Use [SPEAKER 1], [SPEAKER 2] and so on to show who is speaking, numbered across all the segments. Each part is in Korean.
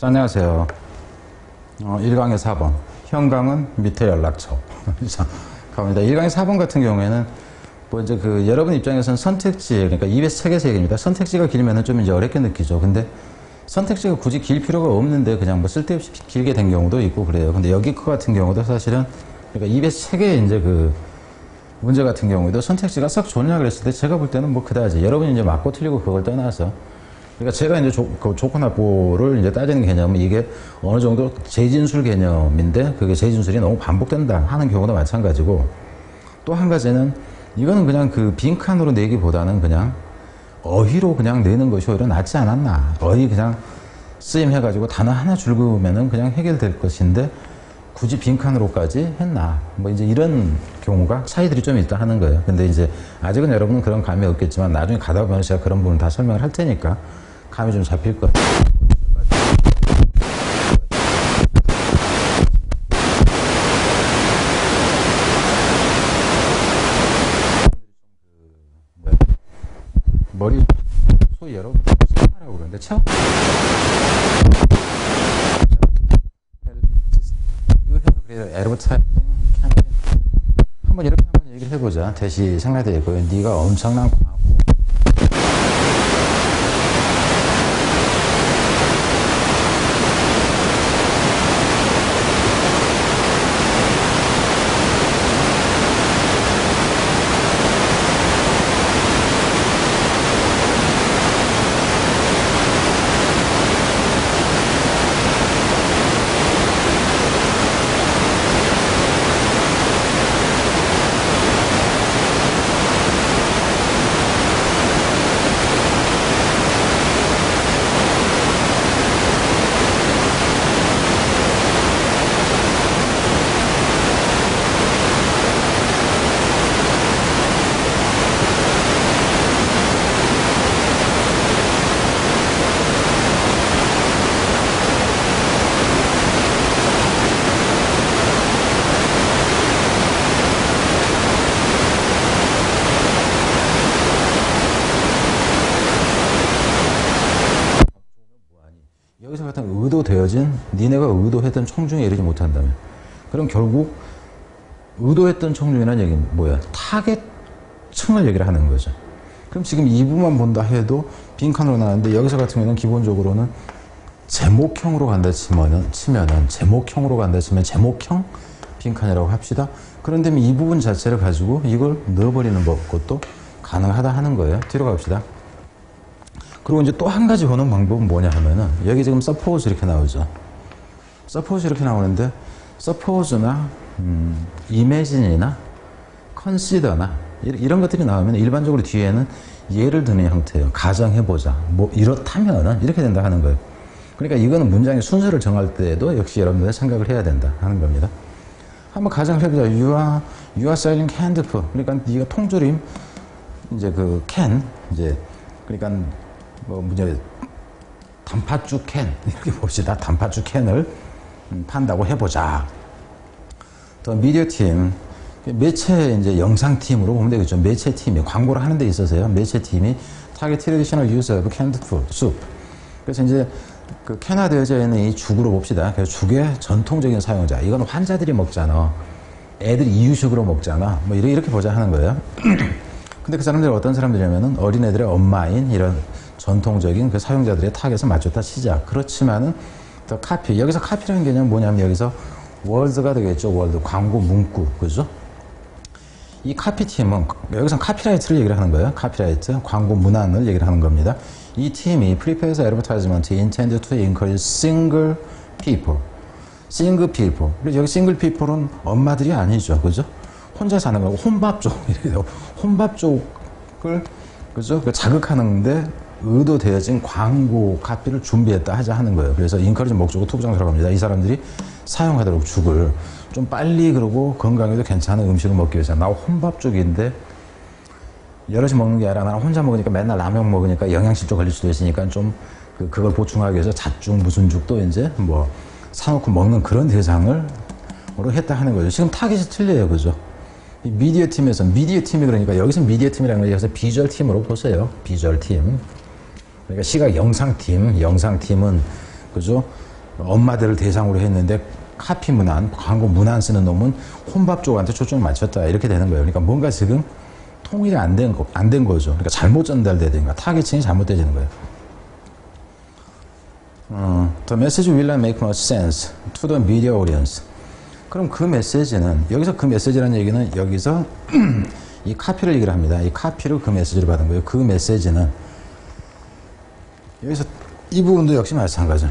[SPEAKER 1] 자, 안녕하세요. 어, 1강의 4번. 현강은 밑에 연락처. 자, 갑니다. 1강의 4번 같은 경우에는 뭐 이제 그 여러분 입장에서는 선택지, 그러니까 203개 세개입니다. 선택지가 길면은 좀 이제 어렵게 느끼죠. 근데 선택지가 굳이 길 필요가 없는데 그냥 뭐 쓸데없이 길게 된 경우도 있고 그래요. 근데 여기 거 같은 경우도 사실은 그러니까 203개의 이제 그 문제 같은 경우에도 선택지가 썩 좋냐 그랬을 때 제가 볼 때는 뭐 그다지 여러분이 이제 맞고 틀리고 그걸 떠나서 그러니까 제가 이제 조, 그 조건 확보를 이제 따지는 개념은 이게 어느 정도 재진술 개념인데 그게 재진술이 너무 반복된다 하는 경우도 마찬가지고 또 한 가지는 이거는 그냥 그 빈칸으로 내기보다는 그냥 어휘로 그냥 내는 것이 오히려 낫지 않았나. 어휘 그냥 쓰임 해가지고 단어 하나 줄그면은 그냥 해결될 것인데 굳이 빈칸으로까지 했나. 뭐 이제 이런 경우가 차이들이 좀 있다 하는 거예요. 근데 이제 아직은 여러분은 그런 감이 없겠지만 나중에 가다 보면 제가 그런 부분 다 설명을 할 테니까 감이 좀 잡힐 거예요. 머리 소위 여러분 체화라고 그러는데 그래요. 에르버타이징 캠페인 한번 이렇게 한번 얘기를 해보자. 대시 생각돼 있고요. 네가 엄청난 광고 여기서 같은 의도되어진 니네가 의도했던 청중에 이르지 못한다면 그럼 결국 의도했던 청중이라는 얘기는 뭐야? 타겟층을 얘기를 하는 거죠. 그럼 지금 이 부분만 본다 해도 빈칸으로 나왔는데 여기서 같은 경우는 기본적으로는 제목형으로 간다 치면은, 치면은 제목형으로 간다 치면 제목형 빈칸이라고 합시다. 그런데 이 부분 자체를 가지고 이걸 넣어버리는 것도 가능하다 하는 거예요. 뒤로 갑시다. 그리고 이제 또 한 가지 보는 방법은 뭐냐 하면은 여기 지금 suppose 이렇게 나오죠. suppose 이렇게 나오는데 suppose나 음, imagine이나 consider나 이런 것들이 나오면 일반적으로 뒤에는 예를 드는 형태예요. 가정해보자. 뭐 이렇다면은 이렇게 된다 하는 거예요. 그러니까 이거는 문장의 순서를 정할 때에도 역시 여러분들 생각을 해야 된다 하는 겁니다. 한번 가정을 해보자. You are, you are selling handphone. 그러니까 네가 통조림 이제 그 can 이제 그러니까 뭐 문제 단팥죽 캔 이렇게 봅시다. 단팥죽 캔을 판다고 해보자. the media team 매체 이제 영상 팀으로 보면 되겠죠. 매체 팀이 광고를 하는 데 있어서요. 매체 팀이 target traditional user of canned food soup. 그래서 이제 그 캔화되어져 있는 이 죽으로 봅시다. 그래서 죽의 전통적인 사용자. 이건 환자들이 먹잖아. 애들이 이유식으로 먹잖아. 뭐 이렇게 보자 하는 거예요. 근데 그 사람들이 어떤 사람들이냐면은 어린애들의 엄마인 이런 전통적인 그 사용자들의 타겟을 맞췄다 치자. 그렇지만은 the copy. 여기서 카피라는 개념은 뭐냐면 여기서 word가 되겠죠. word. 광고 문구. 그죠? 이 카피팀은 여기서 copywrite를 얘기를 하는 거예요. copywrite. 광고 문안을 얘기를 하는 겁니다. 이 팀이 prepares advertisement intended to encourage single people. single people. 여기 single people은 엄마들이 아니죠. 그죠? 혼자 사는 거고 혼밥 쪽. 혼밥 쪽을 그죠? 그 자극하는데 의도되어진 광고 카피를 준비했다 하자 하는 거예요. 그래서 인커리지 목적으로 투부정서라고 합니다. 이 사람들이 사용하도록 죽을 좀 빨리 그러고 건강에도 괜찮은 음식을 먹기 위해서 나 혼밥 쪽인데 여럿이 먹는 게 아니라 나는 혼자 먹으니까 맨날 라면 먹으니까 영양실조 걸릴 수도 있으니까 좀 그, 그걸 보충하기 위해서 잣죽 무슨 죽도 이제 뭐 사놓고 먹는 그런 대상을 했다 하는 거죠. 지금 타깃이 틀려요. 그죠? 미디어 팀에서 미디어 팀이 그러니까 여기서 미디어 팀이라는 걸 여기서 비주얼 팀으로 보세요. 비주얼 팀. 그러니까 시각 영상 팀, 영상 팀은 그죠? 엄마들을 대상으로 했는데 카피 문안, 광고 문안 쓰는 놈은 혼밥 쪽한테 초점을 맞췄다. 이렇게 되는 거예요. 그러니까 뭔가 지금 통일이 안 된 거, 안 된 거죠. 그러니까 잘못 전달되든가 타겟층이 잘못되지는 거예요. 어, the message will not make much sense to the media audience. 그럼 그 메시지는 여기서 그 메시지라는 얘기는 여기서 이 카피를 얘기를 합니다. 이 카피로 그 메시지를 받은 거예요. 그 메시지는 여기서 이 부분도 역시 마찬가지죠.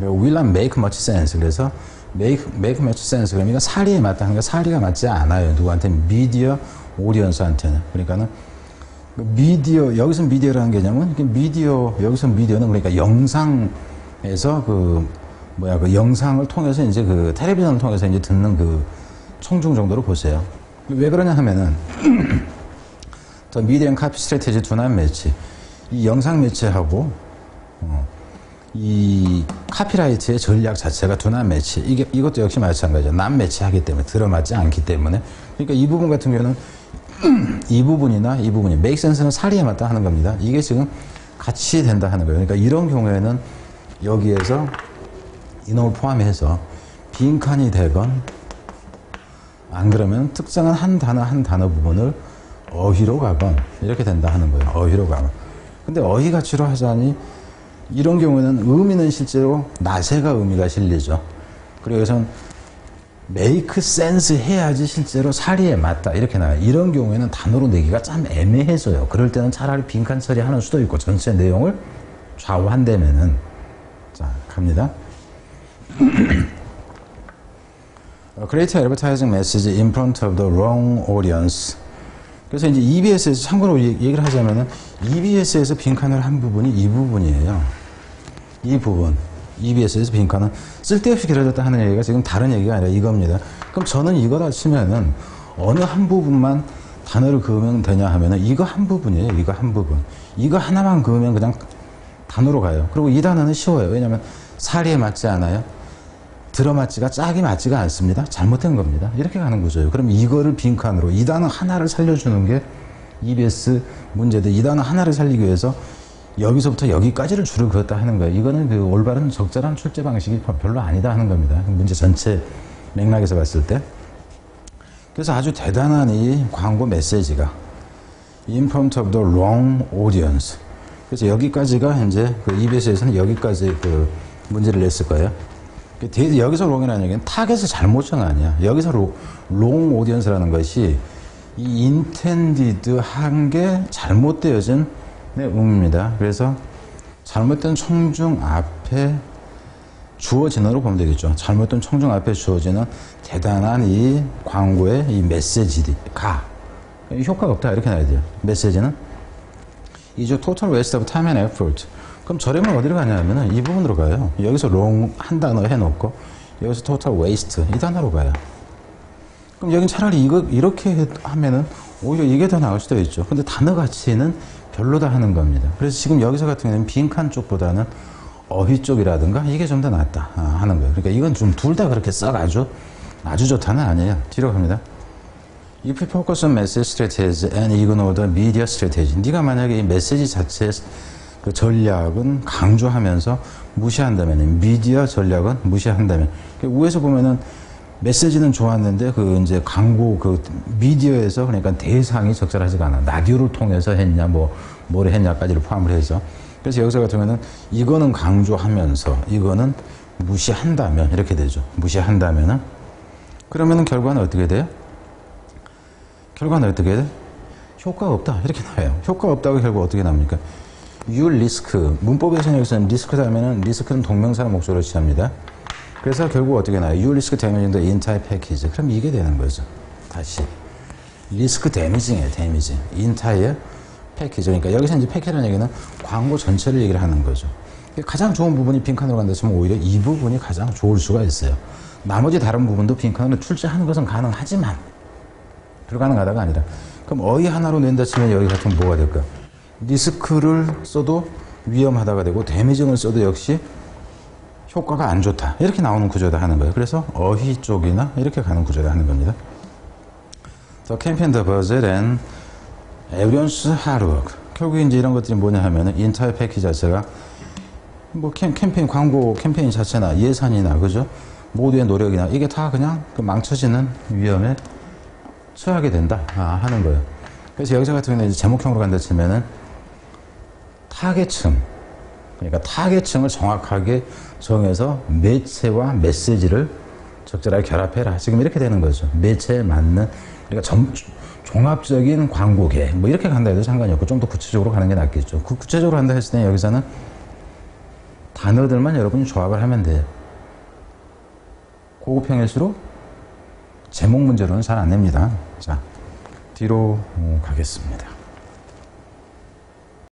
[SPEAKER 1] will not make much sense. 그래서 make, make much sense. 그러니까 사리에 맞다 하는 거 사리가 맞지 않아요. 누구한테? 미디어 오디언스한테는. 그러니까는 그 미디어, 여기서 미디어라는 개념은 미디어, 여기서 미디어는 그러니까 영상에서 그 뭐야 그 영상을 통해서 이제 그 텔레비전을 통해서 이제 듣는 그 청중 정도로 보세요. 왜 그러냐 하면은 더 미디어 카피 스트레테지 두난 매치 이 영상 매체하고 어, 이 카피라이트의 전략 자체가 두난 매치 이게 이것도 역시 마찬가지죠. 남 매치하기 때문에 들어맞지 않기 때문에 그러니까 이 부분 같은 경우는 이 부분이나 이 부분이 메이크 센스는 사리에 맞다 하는 겁니다. 이게 지금 같이 된다 하는 거예요. 그러니까 이런 경우에는 여기에서 이놈을 포함해서 빈칸이 되건 안 그러면 특정한 한 단어 한 단어 부분을 어휘로 가건 이렇게 된다 하는 거예요. 어휘로 가건. 근데 어휘 가치로 하자니 이런 경우에는 의미는 실제로 나세가 의미가 실리죠. 그리고 여기서는 메이크 센스 해야지 실제로 사리에 맞다 이렇게 나와요. 이런 경우에는 단어로 내기가 참 애매해져요. 그럴 때는 차라리 빈칸 처리하는 수도 있고 전체 내용을 좌우한다면은 자 갑니다. Great advertising message in front of the wrong audience. 그래서 이제 EBS에서 참고로 얘기를 하자면은 EBS에서 빈칸을 한 부분이 이 부분이에요. 이 부분. EBS에서 빈칸은 쓸데없이 길어졌다 하는 얘기가 지금 다른 얘기가 아니라 이겁니다. 그럼 저는 이거다 치면은 어느 한 부분만 단어를 그으면 되냐 하면은 이거 한 부분이에요. 이거 한 부분. 이거 하나만 그으면 그냥 단어로 가요. 그리고 이 단어는 쉬워요. 왜냐면 사리에 맞지 않아요. 들어맞지가 짝이 맞지가 않습니다. 잘못된 겁니다. 이렇게 가는 거죠. 그럼 이거를 빈칸으로 이 단어 하나를 살려주는 게 EBS 문제인데 이 단어 하나를 살리기 위해서 여기서부터 여기까지를 줄을 그었다 하는 거예요. 이거는 그 올바른 적절한 출제 방식이 별로 아니다 하는 겁니다. 문제 전체 맥락에서 봤을 때. 그래서 아주 대단한 이 광고 메시지가 in front of the wrong audience. 그래서 여기까지가 이제 그 EBS에서는 여기까지 그 문제를 냈을 거예요. 여기서 wrong이라는 얘기는 타겟을 잘못 아니야. 여기서 로, wrong audience라는 것이 이 intended 한 게 잘못되어진 네, 의미입니다. 그래서 잘못된 청중 앞에 주어지는으로 보면 되겠죠. 잘못된 청중 앞에 주어지는 대단한 이 광고의 이 메시지가 효과가 없다 이렇게 나야 돼요. 메시지는 이제 total waste of time and effort. 그럼 저렴은 어디로 가냐면은 이 부분으로 가요. 여기서 long 한 단어 해놓고 여기서 total waste 이 단어로 가요. 그럼 여긴 차라리 이거 이렇게 하면은 오히려 이게 더 나을 수도 있죠. 근데 단어 가치는 별로다 하는 겁니다. 그래서 지금 여기서 같은 경우는 빈칸 쪽보다는 어휘 쪽이라든가 이게 좀 더 낫다 아, 하는 거예요. 그러니까 이건 좀 둘 다 그렇게 썩 아주 아주 좋다는 아니에요. 뒤로 갑니다. If you focus on message strategy and ignore the media strategy. 네가 만약에 이 메시지 자체의 그 전략은 강조하면서 무시한다면, 미디어 전략은 무시한다면, 위에서 보면은 메시지는 좋았는데 그 이제 광고 그 미디어에서 그러니까 대상이 적절하지가 않아. 라디오를 통해서 했냐 뭐 뭐를 했냐까지를 포함을 해서 그래서 여기서 같은 경우는 이거는 강조하면서 이거는 무시한다면 이렇게 되죠. 무시한다면은 그러면은 결과는 어떻게 돼요? 결과는 어떻게 돼? 효과가 없다 이렇게 나와요. 효과 없다고 결국 어떻게 나옵니까? you risk 문법에서는 여기서는 risk다 하면은 risk는 동명사를 목적으로 취합니다. 그래서 결국 어떻게 나요? damaging the entire package. 그럼 이게 되는 거죠. 다시. risk damaging이에요, damaging. entire package. 그러니까 여기서 이제 패키지라는 얘기는 광고 전체를 얘기를 하는 거죠. 가장 좋은 부분이 빈칸으로 간다 치면 오히려 이 부분이 가장 좋을 수가 있어요. 나머지 다른 부분도 빈칸으로 출제하는 것은 가능하지만 불가능하다가 아니라 그럼 어휘 하나로 낸다 치면 여기 같은 뭐가 될까? 리스크를 써도 위험하다가 되고 데미징을 써도 역시 효과가 안 좋다. 이렇게 나오는 구조다 하는 거예요. 그래서 어휘 쪽이나 이렇게 가는 구조다 하는 겁니다. The budget, and everyone's hard work. 결국 이제 이런 것들이 뭐냐 하면은 인터넷 패키지 자체가 뭐 캠, 캠페인 광고 캠페인 자체나 예산이나 그죠? 모두의 노력이나 이게 다 그냥 그 망쳐지는 위험에 처하게 된다 아, 하는 거예요. 그래서 여기서 같은 경우는 이제 제목형으로 간다 치면은 타겟층 그러니까 타겟층을 정확하게 정해서 매체와 메시지를 적절하게 결합해라. 지금 이렇게 되는 거죠. 매체에 맞는 그러니까 점, 종합적인 광고 계획 뭐 이렇게 간다 해도 상관이 없고 좀 더 구체적으로 가는 게 낫겠죠. 그 구체적으로 한다 했을 때 여기서는 단어들만 여러분이 조합을 하면 돼요. 고급형일수록 제목 문제로는 잘 안 냅니다. 자, 뒤로 어, 가겠습니다.